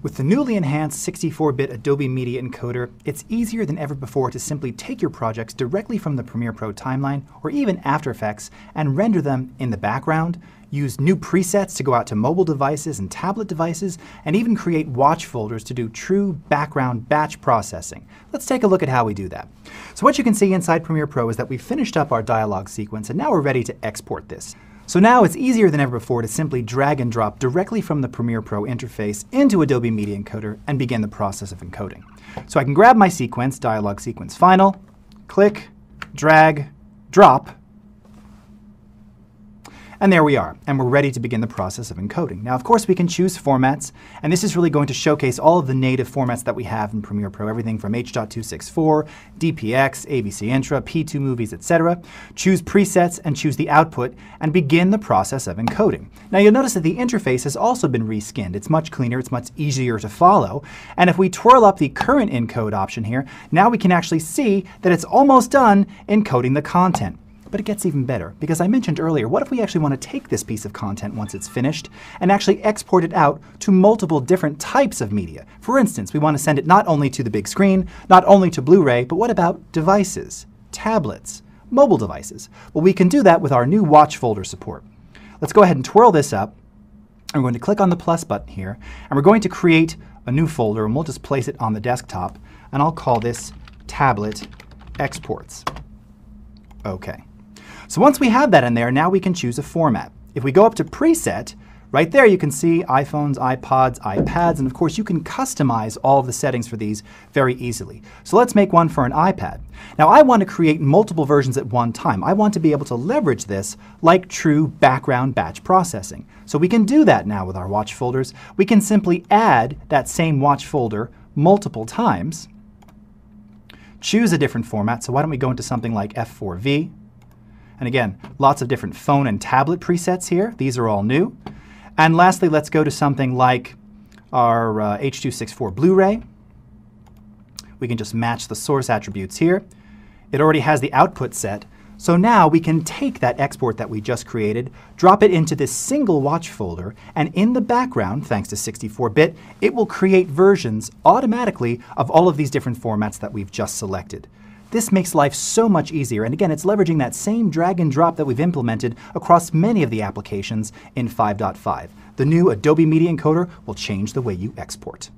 With the newly enhanced 64-bit Adobe Media Encoder, it's easier than ever before to simply take your projects directly from the Premiere Pro timeline or even After Effects and render them in the background, use new presets to go out to mobile devices and tablet devices, and even create watch folders to do true background batch processing. Let's take a look at how we do that. So what you can see inside Premiere Pro is that we've finished up our dialog sequence and now we're ready to export this. So now it's easier than ever before to simply drag and drop directly from the Premiere Pro interface into Adobe Media Encoder and begin the process of encoding. So I can grab my sequence, dialog sequence final, click, drag, drop, and there we are, and we're ready to begin the process of encoding. Now, of course, we can choose formats, and this is really going to showcase all of the native formats that we have in Premiere Pro, everything from H.264, DPX, AVC Intra, P2 Movies, etc. Choose presets and choose the output, and begin the process of encoding. Now, you'll notice that the interface has also been reskinned. It's much cleaner, it's much easier to follow, and if we twirl up the current encode option here, now we can actually see that it's almost done encoding the content. But it gets even better, because I mentioned earlier, what if we actually want to take this piece of content once it's finished and actually export it out to multiple different types of media? For instance, we want to send it not only to the big screen, not only to Blu-ray, but what about devices, tablets, mobile devices? Well, we can do that with our new watch folder support. Let's go ahead and twirl this up. I'm going to click on the plus button here, and we're going to create a new folder, and we'll just place it on the desktop, and I'll call this Tablet Exports. Okay. So once we have that in there, now we can choose a format. If we go up to Preset, right there you can see iPhones, iPods, iPads, and of course you can customize all of the settings for these very easily. So let's make one for an iPad. Now I want to create multiple versions at one time. I want to be able to leverage this like true background batch processing. So we can do that now with our watch folders. We can simply add that same watch folder multiple times, choose a different format. So why don't we go into something like F4V, and again, lots of different phone and tablet presets here. These are all new. And lastly, let's go to something like our uh, H.264 Blu-ray. We can just match the source attributes here. It already has the output set, so now we can take that export that we just created, drop it into this single watch folder, and in the background, thanks to 64-bit, it will create versions automatically of all of these different formats that we've just selected. This makes life so much easier, and again, it's leveraging that same drag and drop that we've implemented across many of the applications in 5.5. The new Adobe Media Encoder will change the way you export.